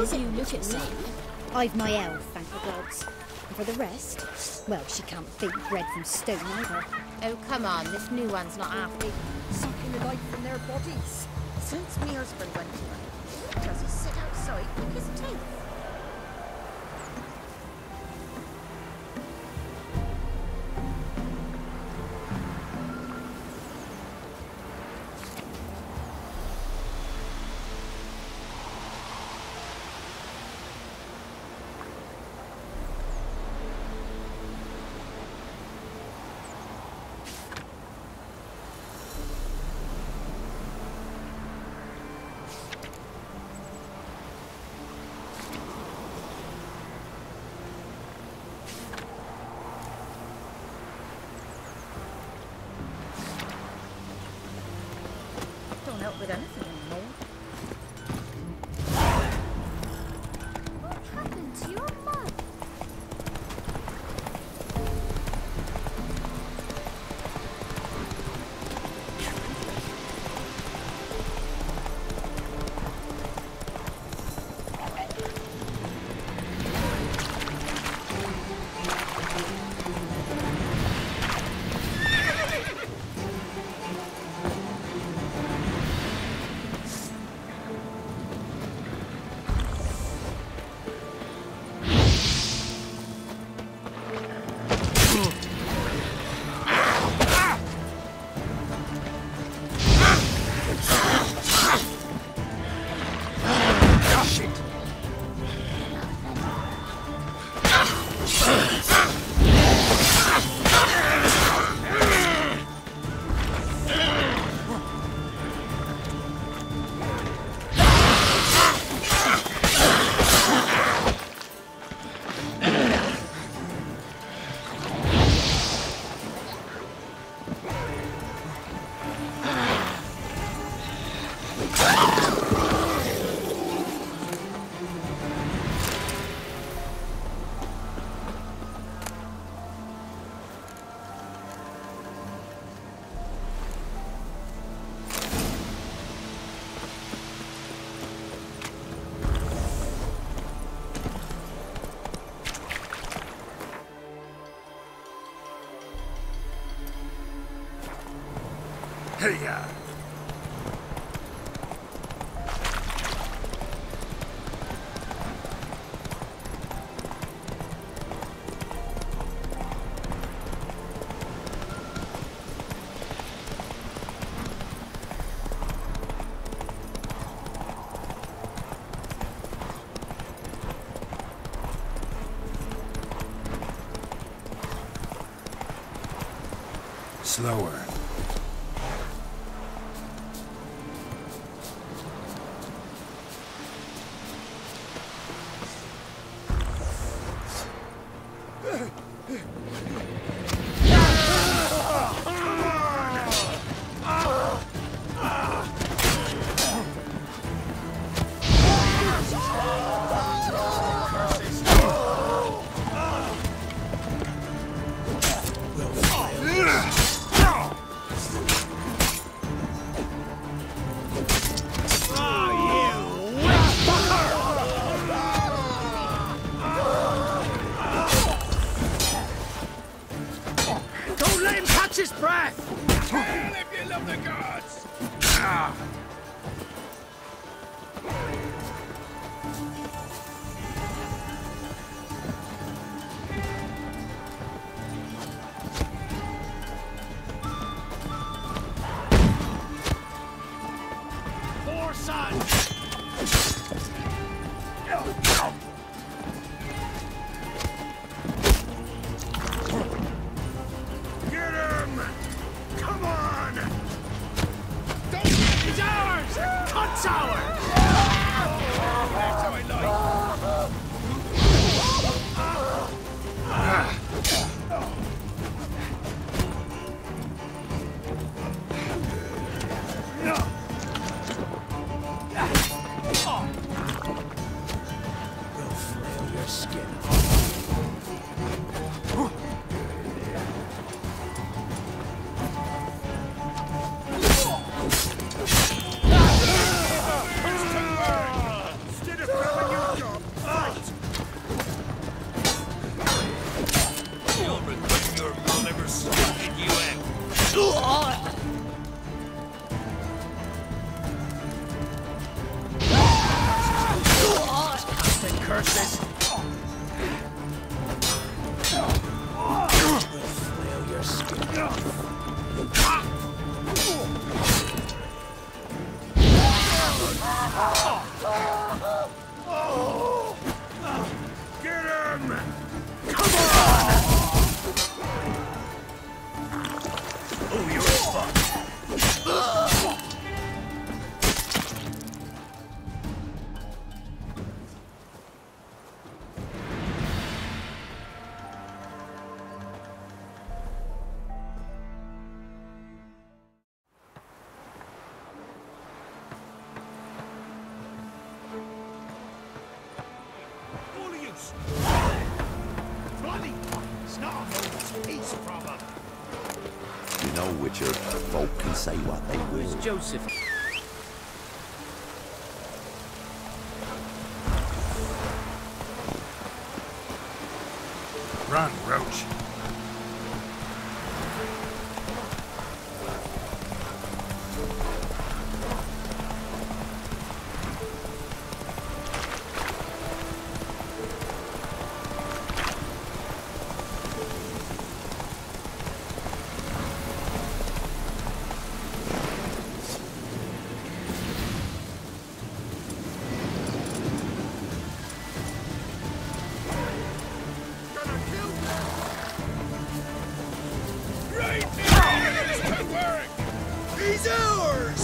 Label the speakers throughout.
Speaker 1: Does look at me? I've my elf, thank the gods. And for the rest, well, she can't beat bread from stone either.
Speaker 2: Oh, come on, this new one's not happy.
Speaker 3: Sucking the life from their bodies.
Speaker 2: Since me husband went away, does he sit outside with his teeth? With anything
Speaker 4: Hey-ya! Slower.
Speaker 5: Breath!
Speaker 4: if you love the gods!
Speaker 5: Poor うわ You know,
Speaker 6: Witcher, folk can say what they will.
Speaker 7: Joseph?
Speaker 5: is ours!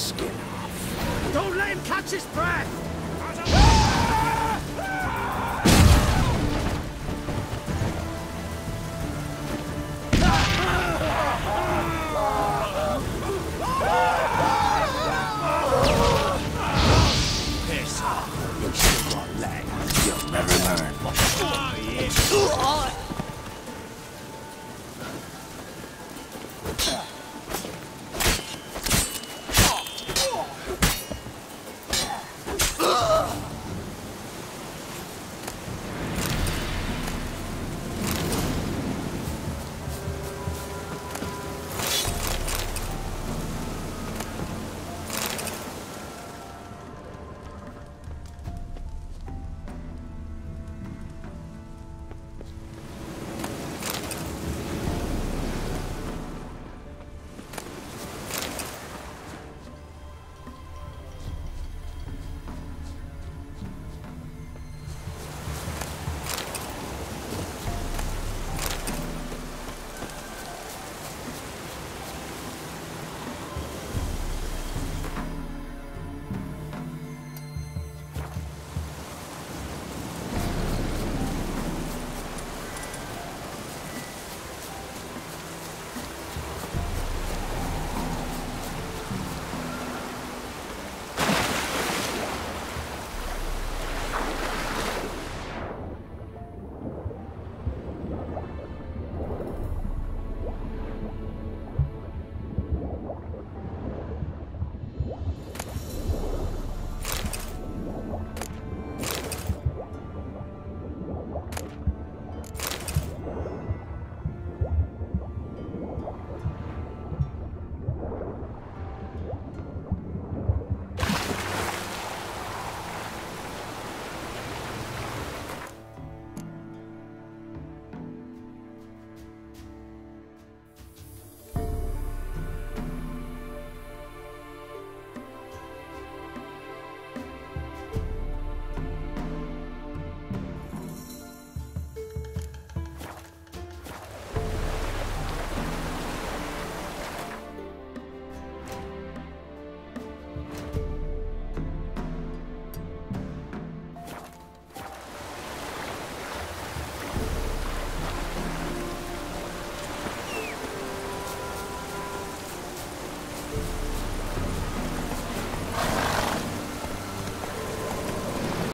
Speaker 7: skin off. Don't let him catch his breath!